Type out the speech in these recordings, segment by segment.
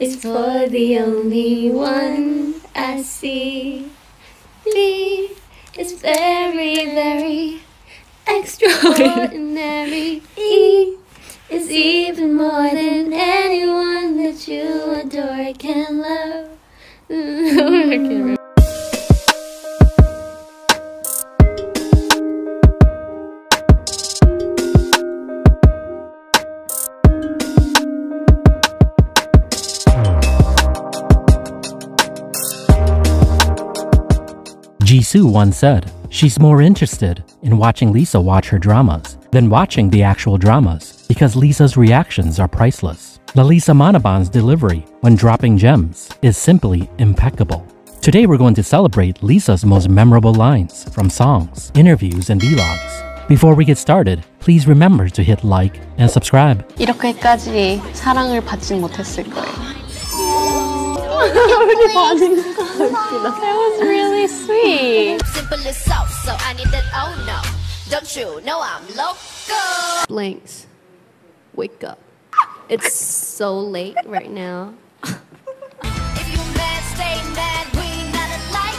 is for the only one I see. B is very, very extraordinary. E is even more than anyone that you adore can love. Su once said, she's more interested in watching Lisa watch her dramas than watching the actual dramas because Lisa's reactions are priceless. Lalisa Manoban's delivery when dropping gems is simply impeccable. Today we're going to celebrate Lisa's most memorable lines from songs, interviews, and vlogs. Before we get started, please remember to hit like and subscribe. 이렇게까지 사랑을 받진 못했을 거예요. That was really sweet. Simple as so, so I need that. Oh no, don't you know I'm loco? Blinks. Wake up. It's so late right now. If you mad, stay mad. We not alike.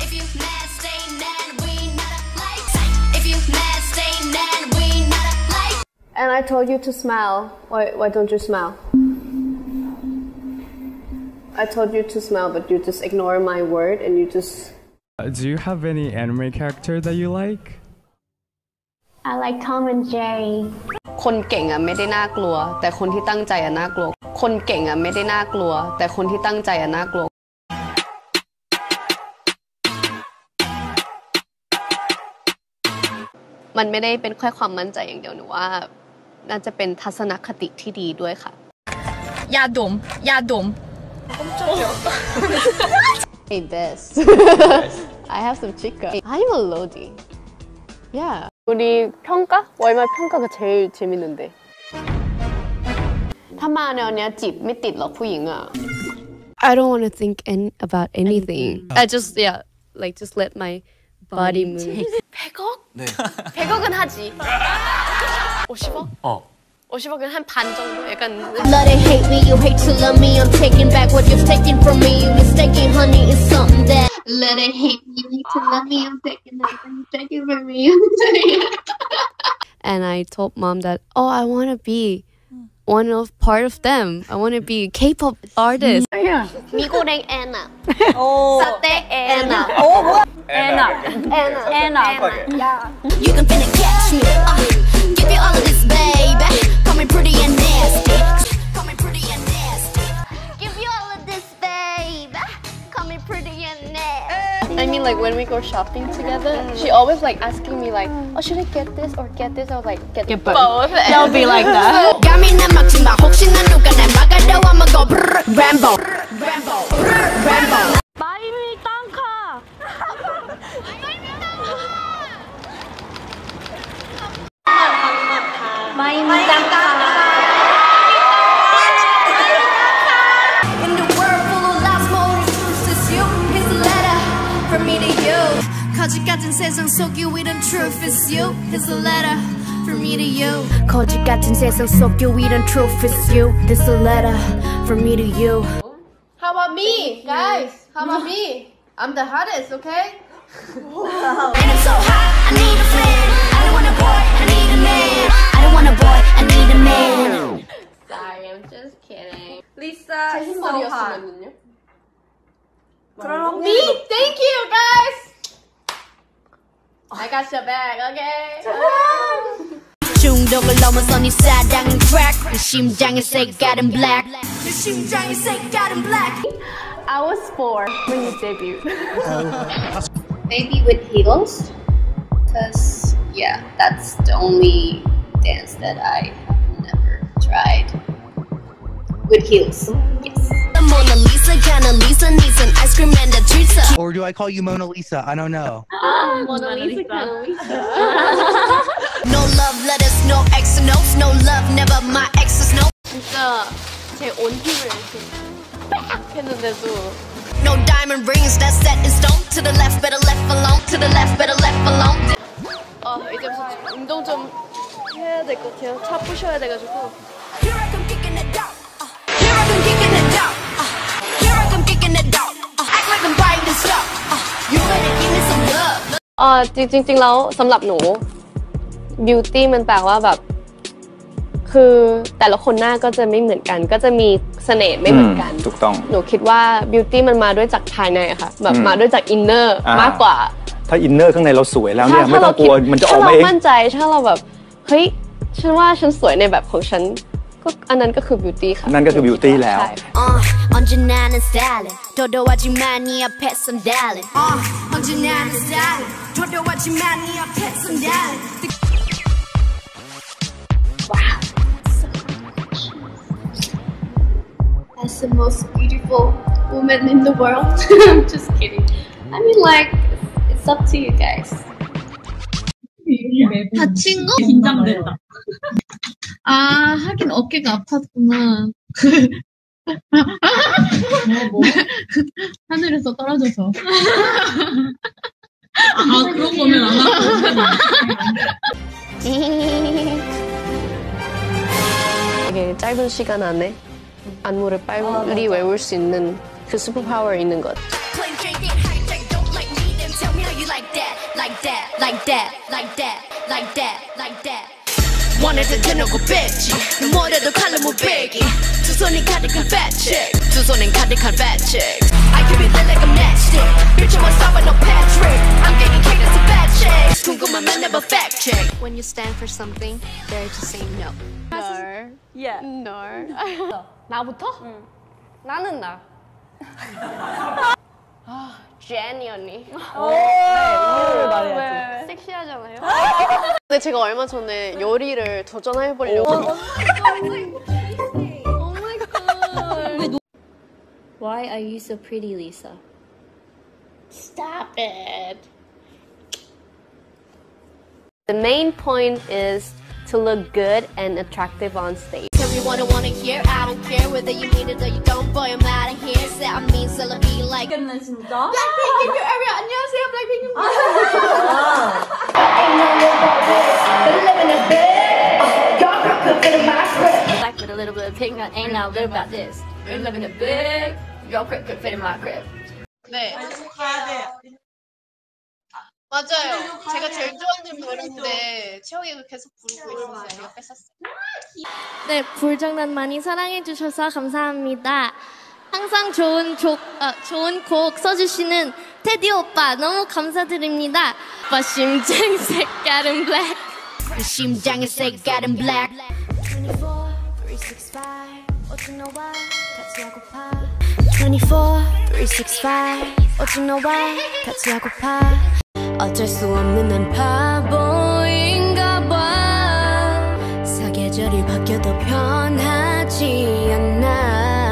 If you mad, stay mad. We not alike. If you mad, stay mad. We not alike. And I told you to smile. Why, why don't you smile? I told you to smile, but you just ignore my word and you just. Uh, Do you have any anime character that you like? I like Tom and Jerry. คนเก่งอะไม่ได้น่ากลัว แต่คนที่ตั้งใจอะน่ากลัว คนเก่งอะไม่ได้น่ากลัว แต่คนที่ตั้งใจอะน่ากลัว มันไม่ได้เป็นแค่ความมั่นใจอย่างเดียวหนูว่า น่าจะเป็นทัศนคติที่ดีด้วยค่ะ 야돔, 야돔. Hey best I have some chica I'm a lodi Yeah 우리 평가? 월말 평가가 제일 재밌는데 ถ้ามาแนวเนี้ยจีบไม่ติดหรอกผู้หญิงอ่ะ I don't want to think any, about anything. I just, yeah, like just let my body move. 100억? 100억은 하지 50억? 어 50억은 한 반 정도? 약간 Love to hate me, you hate to love me. I'm taking back me. You mistaken, honey, is something that. Love to hate me, you hate to love me. I'm taking back what you've taken from me. And I told mom that, oh, I want to be one of part of them. I want to be a K-pop artist. 미고랭 애나 오. 사떼 애나 애나. 애나. You can finna catch me. Uh, give you all of this, baby. I mean like when we go shopping together mm. she always like asking me like oh should I get this or get this I was like get, Get both, both. They'll be like that. got me 내 거짓 세상 속 you, 이런 truth is you. Here's a letter from me to you. 거짓 같은 세상 속 you, 이런 truth is you. This a letter from me to you. How about me guys How about me I'm the hottest okay And I'm so hot, I need a friend. I don't want a boy, I need a man. I don't want a boy, I need a man. Sorry I'm just kidding Lisa 제 so hot. 흰머리였으면요 그럼 Me thank you guys I got your back okay 중독을 넘어서 네 사랑은 crack. 내 심장의 색깔은 black. 내 심장의 색깔은 black. I was four when you debuted maybe with heels because yeah that's the only dance that i have never tried with heels yes Mona Lisa, Kana Lisa needs an ice cream and a treat. Or do I call you Mona Lisa? I don't know. Mona Lisa Mona Lisa No love letters, no X notes, no love, never my exes, no. 진짜 제 온 힘을 이렇게 빡 했는데도 No diamond rings that's set in stone. To the left, better left alone. To the left, better left alone. 아 이제부터 운동 좀 해야 될 것 같아요 차 부셔야 돼가지고 เออจริงจริงๆแล้วสำหรับหนู beauty มันแปลว่าแบบ คือแต่ละคนหน้าก็จะไม่เหมือนกัน ก็จะมีเสน่ห์ไม่เหมือนกัน ถูกต้อง หนูคิดว่า beauty มันมาด้วยจากภายในอะค่ะ แบบ อืม มาด้วยจาก inner อ่าม มากกว่า ถ้าอินเนอร์ข้างในเราสวยแล้วเนี่ย ถ้า ไม่ต้องกลัว ถ้าเราคิด มันจะออก ถ้า มา เรา เอง มั่นใจถ้าเราแบบ เฮ้ย ฉันว่าฉันสวยในแบบของฉัน ก็อันนั้นก็คือ beauty ค่ะ นั่นก็คือ beauty แล้ว ใช่ Uh, 언제나는 stylin 도도하지만 네 앞에 선 darling uh, 언제나는 stylin 도도하지만 네 앞에 Wow That's the most beautiful woman in the world I'm just kidding I mean like it's, it's up to you guys 다친 거? 긴장된다. 아, 하긴 어깨가 아팠구나. 뭐, 하늘에서 떨어져서. 아, 그런 거면 안 하고. 되게 짧은 시간 안에 안무를 빨리 외울 수 있는 그 슈퍼파워 있는 것. Plain drink it, hijack, don't like me, then tell me how you like that, like that, like that, like that, like that, like that. 원해서 대놓고 뺐지 뭐래도 칼로 못 빼기 두 손이 가득한 fat chick 두 손엔 가득한 fat chick I keep it lit like a matchstick never fact check When you stand for something, dare to say no No. Yeah. No. 나부터? 나는 나. 아, 제니 언니. 이유를 말해야지. 섹시하잖아요. 근데 제가 얼마 전에 요리를 도전해 보려고. Why are you so pretty, Lisa? Stop it. The main point is to look good and attractive on stage. Tell me what I wanna hear I don't care whether you mean it or you don't Boy, I'm out of here Say I mean, so let me like 근데 진짜? Blackpink in your area 안녕하세요 Blackpink Black with a little bit of pink, I ain't now live about this. We're living it big. Your crib could fit in my crib. 네. 맞아요. 제가 제일 좋아하는 노래인데 채영이가 계속 부르고 있어서 제가 뺐었어요. 네, 불장난 많이 사랑해주셔서 감사합니다. 항상 좋은 조, 어, 좋은 곡 써주시는 테디 오빠 너무 감사드립니다. 오빠 심장 색깔은 블랙. 심장의 색깔은 black 24, 365 오직 너와 같이 하고파 24, 365 오직 너와 같이 하고파 어쩔 수 없는 난 바보인가 봐. 사계절이 바뀌어도 변하지 않나.